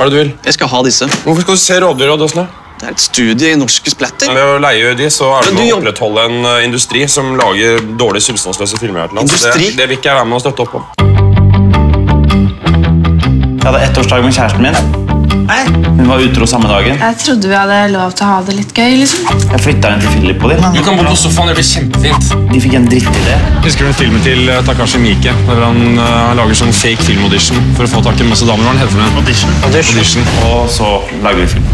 Hva er det du vil? Jeg skal ha disse. Hvorfor skal du se rådyr og? Det er et studie i norske splatter. Med å leie de, så er det med å opprettholde en eh, industri som lager dårlig substansløse filmer. her til lands. Industri? Det, det vil ikke jeg være med å støtte opp om. Jeg hadde ettårsdag med kjæresten min. Hun var utro samme dagen. Jeg trodde vi hadde lov til å ha det litt gøy. liksom. Jeg flytta henne til Philip og de. Du kan bo på sofaen, det blir kjempefint. De fikk en drittidé. Husker du filmen til eh, Takashi Miike? Der han uh, lager sånn fake filmaudition for å få tak i masse damer? Hva heter den Audition. Audition. Audition. Og så lager vi film.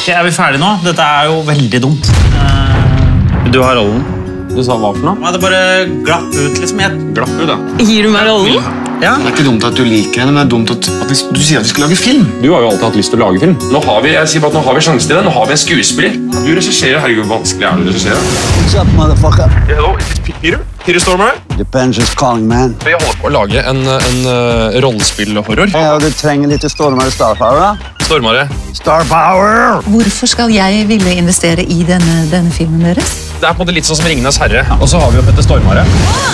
Ok, er vi ferdige nå? Dette er jo veldig dumt. Uh... Du har rollen. Du sa hva for noe? Ja, det bare glapp ut, liksom. Jeg... Glapp ut, da. Gir du meg rollen? Ja. Det er ikke dumt at du liker henne, men det er dumt at, at vi, du sier at vi skal lage film. Du har jo alltid hatt lyst til å lage film. Nå har vi jeg sier bare at nå har vi sjansen til det. Nå har vi en skuespiller. Du regisserer. Herregud, hvor vanskelig er det å regissere? What's up, motherfucker? Hello, is it Peter? Peter Stormer? Depends who's calling, man. Vi holder på å lage en, en uh, rollespillhorror. Ja, du trenger litt stormere Starpower, da? Stormare. Star Power! Hvorfor skal jeg ville investere i denne, denne filmen deres? Det er på en måte litt sånn som Ringenes herre. Og så har vi jo Petter Stormare.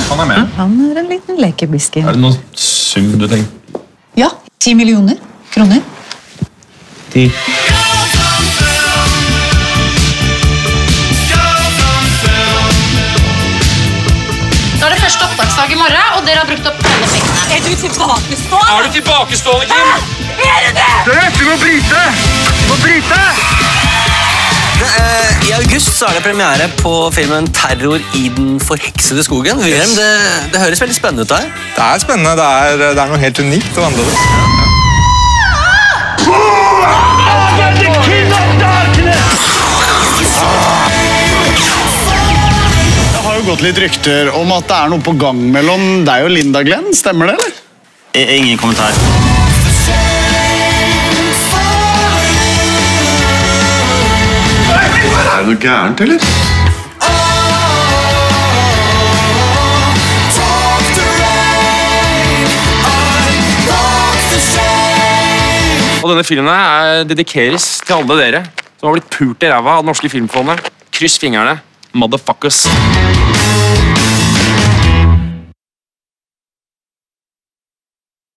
Han er med. Han er en liten lekebiske. Er det noen sum du tenker? Ja, ti millioner kroner. Ti. Da er det første opptaksdag i morgen, og dere har brukt opp alle pengene. Er du tilbakestående? Er du tilbakestående, Kim? I august så er det premiere på filmen 'Terror i den forheksede skogen'. Wilhelm, det, det høres veldig spennende ut her. Det er spennende. Det er, det er noe helt unikt og annerledes. Det har jo gått litt rykter om at det er noe på gang mellom deg og Linda Glenn. Stemmer det, eller? Ingen kommentar. Det noe gærent, eller? Og denne filmen er dedikeres til alle dere som har blitt pult i ræva av det norske filmfondet. Kryss fingrene. Motherfuckers.